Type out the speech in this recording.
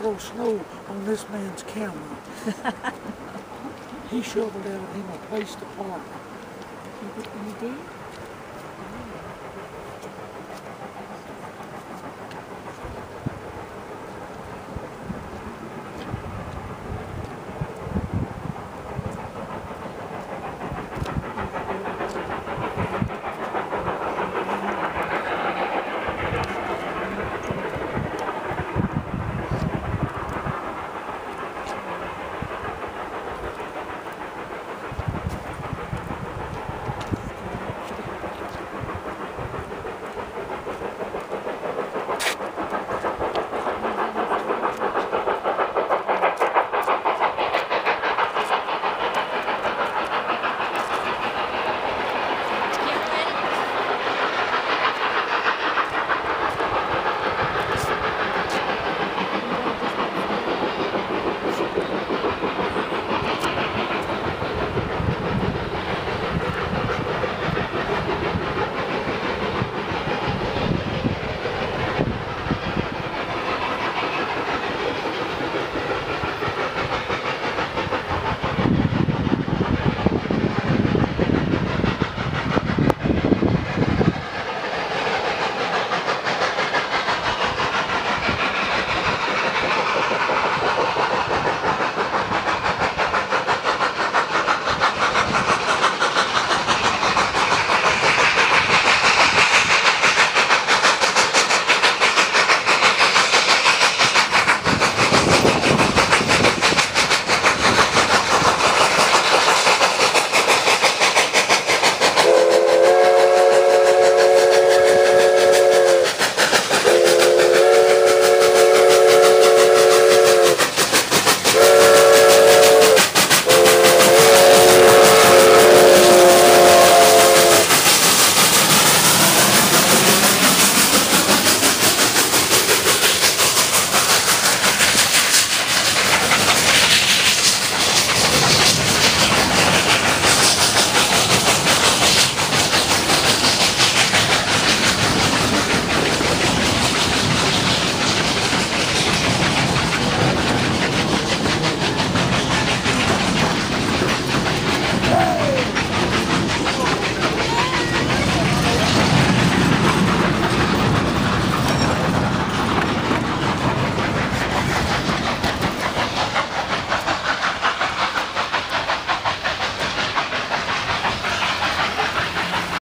so snow on this man's camera. he shoveled out him a place to park. You did?